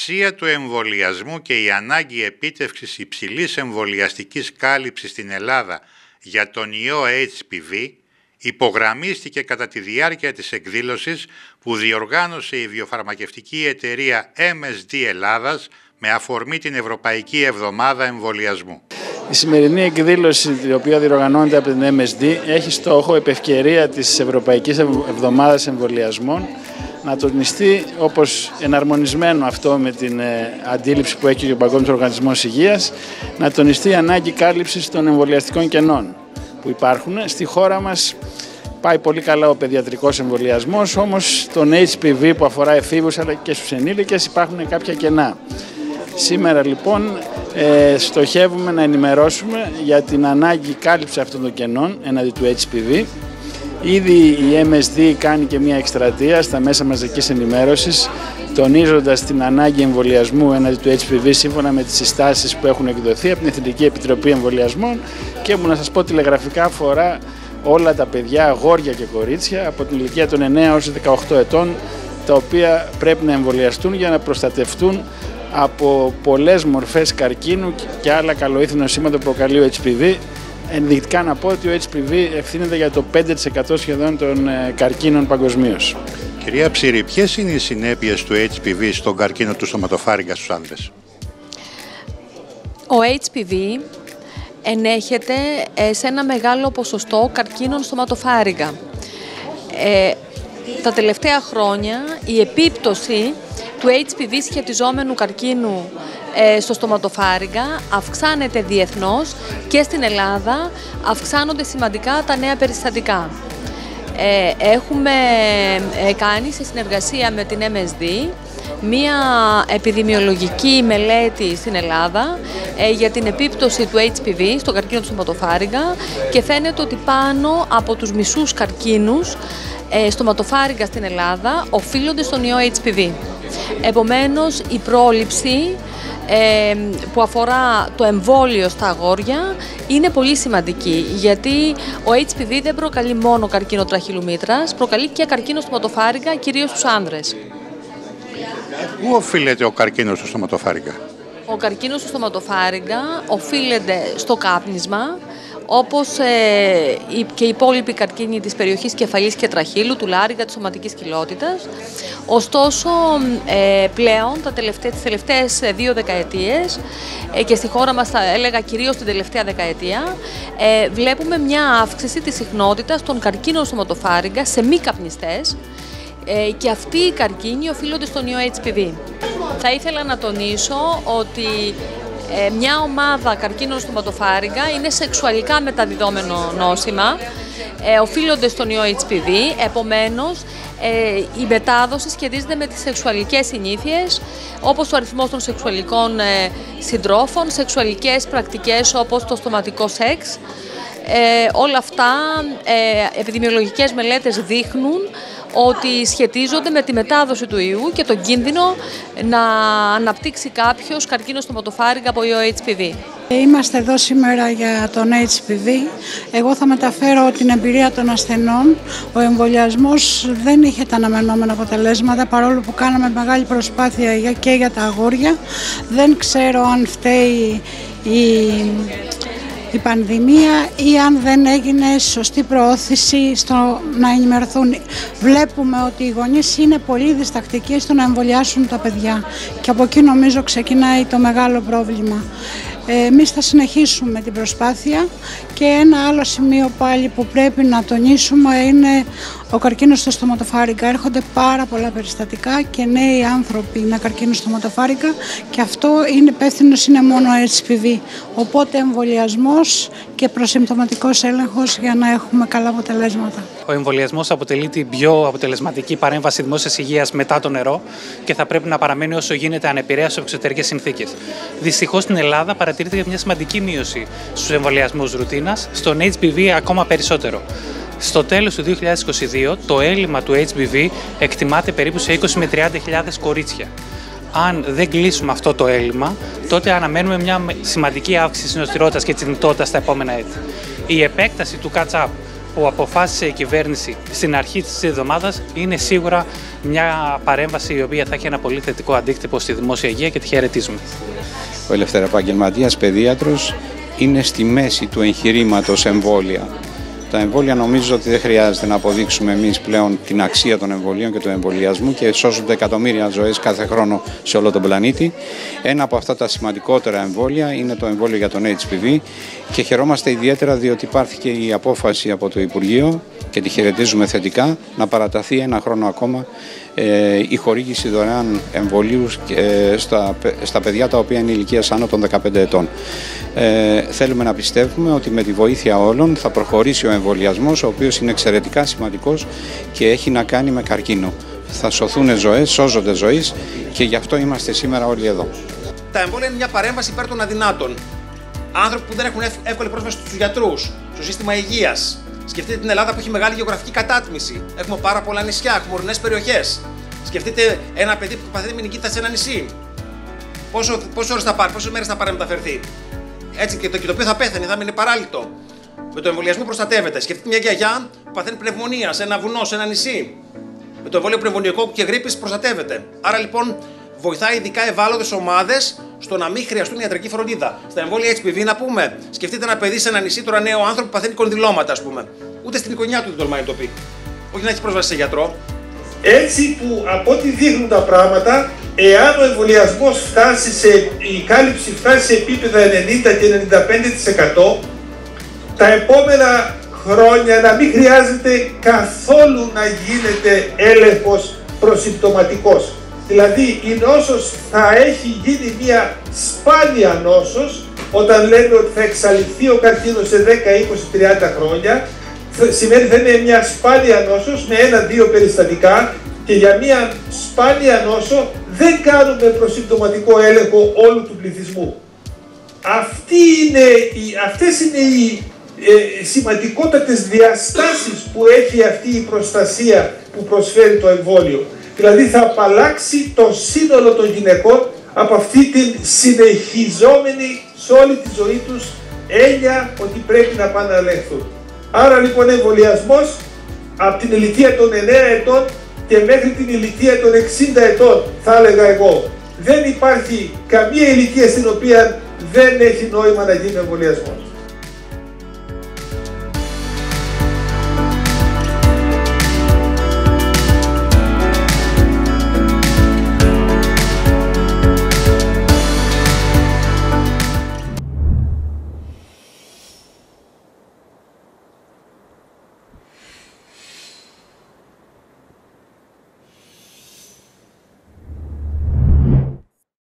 αξία του εμβολιασμού και η ανάγκη επίτευξης υψηλής εμβολιαστικής κάλυψης στην Ελλάδα για τον ιό HPV υπογραμμίστηκε κατά τη διάρκεια της εκδήλωσης που διοργάνωσε η βιοφαρμακευτική εταιρεία MSD Ελλάδας με αφορμή την Ευρωπαϊκή Εβδομάδα Εμβολιασμού. Η σημερινή εκδήλωση, η οποία διοργανώνεται από την MSD, έχει στόχο επευκαιρία της Ευρωπαϊκής Εβδομάδας Εμβολιασμών να τονιστεί όπως εναρμονισμένο αυτό με την ε, αντίληψη που έχει ο Παγκόσμιος Οργανισμός Υγείας, να τονιστεί η ανάγκη κάλυψης των εμβολιαστικών κενών που υπάρχουν. Στη χώρα μας πάει πολύ καλά ο παιδιατρικός εμβολιασμός, όμως τον HPV που αφορά εφήβους αλλά και στους ενήλικες υπάρχουν κάποια κενά. Σήμερα λοιπόν ε, στοχεύουμε να ενημερώσουμε για την ανάγκη κάλυψη αυτών των κενών εναντί του HPV. Ήδη η MSD κάνει και μια εκστρατεία στα μέσα μαζικής ενημέρωσης τονίζοντας την ανάγκη εμβολιασμού έναντι του HPV σύμφωνα με τις συστάσεις που έχουν εκδοθεί από την Εθνική Επιτροπή Εμβολιασμών και μου να σας πω τηλεγραφικά αφορά όλα τα παιδιά, αγόρια και κορίτσια από την ηλικία των 9 έως 18 ετών τα οποία πρέπει να εμβολιαστούν για να προστατευτούν από πολλές μορφές καρκίνου και άλλα καλοήθινα νοσήματα που προκαλεί ο HPV. Ενδεικτικά να πω ότι ο HPV ευθύνεται για το 5% σχεδόν των ε, καρκίνων παγκοσμίως. Κυρία Ψήρη, ποιες είναι οι συνέπειες του HPV στον καρκίνο του στοματοφάριγγα στους άνδρες; Ο HPV ενέχεται ε, σε ένα μεγάλο ποσοστό καρκίνων στοματοφάριγγα. Ε, τα τελευταία χρόνια η επίπτωση του HPV σχετιζόμενου καρκίνου ε, στο στοματοφάριγγα αυξάνεται διεθνώς και στην Ελλάδα αυξάνονται σημαντικά τα νέα περιστατικά. Ε, έχουμε ε, κάνει σε συνεργασία με την MSD μία επιδημιολογική μελέτη στην Ελλάδα για την επίπτωση του HPV στο καρκίνο του στοματοφάριγγα και φαίνεται ότι πάνω από τους μισούς καρκίνους στοματοφάριγγα στην Ελλάδα οφείλονται στον ιό HPV. Επομένως, η πρόληψη ε, που αφορά το εμβόλιο στα αγόρια είναι πολύ σημαντική γιατί ο HPV δεν προκαλεί μόνο καρκίνο τραχύλου μήτρας, προκαλεί και καρκίνο στοματοφάριγγα, κυρίως στους άνδρες. Πού οφείλεται ο καρκίνος του στοματοφάριγγα; Ο καρκίνος του στοματοφάριγγα οφείλεται στο κάπνισμα, όπως ε, και οι υπόλοιποι καρκίνοι της περιοχής κεφαλής και τραχύλου, του λάριγα, της σωματικής κοιλότητας. Ωστόσο, ε, πλέον, τα τελευταί, τις τελευταίες ε, δύο δεκαετίες ε, και στη χώρα μας θα έλεγα κυρίως την τελευταία δεκαετία, ε, βλέπουμε μια αύξηση της συχνότητας των καρκίνων σωματοφάριγγα σε μη καπνιστές ε, και αυτοί οι καρκίνοι οφείλονται στον ιό HPV. Θα ήθελα να τονίσω ότι ε, μια ομάδα καρκίνων στοματοφάριγγα είναι σεξουαλικά μεταδιδόμενο νόσημα, ε, οφείλονται στον ιό HPV, επομένως ε, η μετάδοση σχετίζεται με τις σεξουαλικές συνήθειες, όπως ο αριθμός των σεξουαλικών ε, συντρόφων, σεξουαλικές πρακτικές όπως το στοματικό σεξ. Ε, όλα αυτά, ε, επιδημιολογικές μελέτες δείχνουν ότι σχετίζονται με τη μετάδοση του ιού και τον κίνδυνο να αναπτύξει κάποιος καρκίνο στοματοφάριγγα από ιό HPV. Είμαστε εδώ σήμερα για τον HPV. Εγώ θα μεταφέρω την εμπειρία των ασθενών. Ο εμβολιασμός δεν είχε τα αναμενόμενα αποτελέσματα παρόλο που κάναμε μεγάλη προσπάθεια και για τα αγόρια. Δεν ξέρω αν φταίει η η πανδημία ή αν δεν έγινε σωστή προώθηση στο να ενημερωθούν. Βλέπουμε ότι οι γονείς είναι πολύ διστακτικοί στο να εμβολιάσουν τα παιδιά και από εκεί νομίζω ξεκινάει το μεγάλο πρόβλημα. Εμείς θα συνεχίσουμε την προσπάθεια και ένα άλλο σημείο πάλι που πρέπει να τονίσουμε είναι ο καρκίνος στο στοματοφάριγγα. Έρχονται πάρα πολλά περιστατικά και νέοι άνθρωποι με καρκίνο στοματοφάριγγα και αυτό είναι υπεύθυνο είναι μόνο HPV. Οπότε εμβολιασμός και προσυμπτωματικός έλεγχος για να έχουμε καλά αποτελέσματα. Ο εμβολιασμός αποτελεί την πιο αποτελεσματική παρέμβαση δημόσιας υγείας μετά το νερό και θα πρέπει να παραμένει όσο γίνεται ανεπηρέαστο σε εξωτερικές συνθήκες. Δυστυχώς στην Ελλάδα παρατηρείται μια σημαντική μείωση στους εμβολιασμούς ρουτίνας, στον HPV ακόμα περισσότερο. Στο τέλος του 2022 το έλλειμμα του HPV εκτιμάται περίπου σε 20 με 30 κορίτσια. Αν δεν κλείσουμε αυτό το έλλειμμα, τότε αναμένουμε μια σημαντική αύξηση της νοστηρότητας και της νητότητας στα επόμενα έτη. Η επέκταση του catch-up που αποφάσισε η κυβέρνηση στην αρχή της εβδομάδας είναι σίγουρα Μια παρέμβαση η οποία θα έχει ένα πολύ θετικό αντίκτυπο στη δημόσια υγεία και τη χαιρετίζουμε. Ο ελευθεραπαγγελματίας παιδίατρος είναι στη μέση του εγχειρήματος εμβόλια. Τα εμβόλια νομίζω ότι δεν χρειάζεται να αποδείξουμε εμείς πλέον την αξία των εμβολίων και του εμβολιασμού και σώζονται εκατομμύρια ζωές κάθε χρόνο σε όλο τον πλανήτη. Ένα από αυτά τα σημαντικότερα εμβόλια είναι το εμβόλιο για τον HPV και χαιρόμαστε ιδιαίτερα διότι υπάρχει η απόφαση από το Υπουργείο και τη χαιρετίζουμε θετικά να παραταθεί ένα χρόνο ακόμα ε, η χορήγηση δωρεάν εμβολίου ε, στα, στα παιδιά τα οποία είναι ηλικία άνω των 15 ετών. Ε, θέλουμε να πιστεύουμε ότι με τη βοήθεια όλων θα προχωρήσει ο εμβολιασμός, ο οποίος είναι εξαιρετικά σημαντικός και έχει να κάνει με καρκίνο. Θα σωθούν ζωές, σώζονται ζωέ και γι' αυτό είμαστε σήμερα όλοι εδώ. Τα εμβόλια είναι μια παρέμβαση υπέρ των αδυνάτων. Άνθρωποι που δεν έχουν εύκολη πρόσβαση στους γιατρούς, στο σύστημα υγείας. Σκεφτείτε την Ελλάδα που έχει μεγάλη γεωγραφική κατάτμιση. Έχουμε πάρα πολλά νησιά, έχουμε ορεινές περιοχές. Σκεφτείτε ένα παιδί που παθαίνει με νικήτα σε ένα νησί. Πόσο, πόσο ώρες θα πάρει, πόσες μέρες θα πάρει να μεταφερθεί. Έτσι και το, και το οποίο θα πέθανε, θα μείνει παράλυτο. Με το εμβολιασμό προστατεύεται. Σκεφτείτε μια γιαγιά που παθαίνει πνευμονία σε ένα βουνό, σε ένα νησί. Με το εμβόλιο πνευμονιακό και γρήπης προστατεύεται. Άρα λοιπόν βοηθάει ειδικά ευάλωτες ομάδες στο να μην χρειαστούν ιατρική φροντίδα. Στα εμβόλια HPV να πούμε, σκεφτείτε ένα παιδί σε ένα νησί τώρα νέο άνθρωπο που παθαίνει κονδυλώματα, ας πούμε. Ούτε στην οικογένειά του δεν τολμάει να το πει. Όχι να έχει πρόσβαση σε γιατρό. Έτσι που από ό,τι δείχνουν τα πράγματα, εάν ο εμβολιασμός φτάσει σε, η κάλυψη φτάσει σε επίπεδα 90 και 95%, τα επόμενα χρόνια να μην χρειάζεται καθόλου να γίνεται έλεγχος προσυμπτωματικός. Δηλαδή η νόσος θα έχει γίνει μια σπάνια νόσος όταν λέμε ότι θα εξαλειφθεί ο καρκίνος σε 10, 20, 30 χρόνια σημαίνει θα είναι μια σπάνια νόσος με ένα-δύο περιστατικά και για μια σπάνια νόσο δεν κάνουμε προσυμπτωματικό έλεγχο όλου του πληθυσμού. Αυτή είναι, αυτές είναι οι ε, σημαντικότατες διαστάσεις που έχει αυτή η προστασία που προσφέρει το εμβόλιο. Δηλαδή θα απαλλάξει το σύνολο των γυναικών από αυτή την συνεχιζόμενη σε όλη τη ζωή τους έννοια ότι πρέπει να πάνε να ελέγχθουν. Άρα λοιπόν εμβολιασμός από την ηλικία των 9 ετών και μέχρι την ηλικία των 60 ετών θα έλεγα εγώ. Δεν υπάρχει καμία ηλικία στην οποία δεν έχει νόημα να γίνει εμβολιασμός.